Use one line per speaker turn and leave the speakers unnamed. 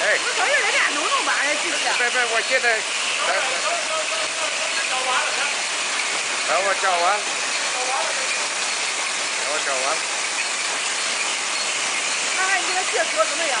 哎，
我昨天咱俩弄弄吧了，是
不？我现在。找完了，我找完。找完。我完。
看看你的个蟹怎么样？啊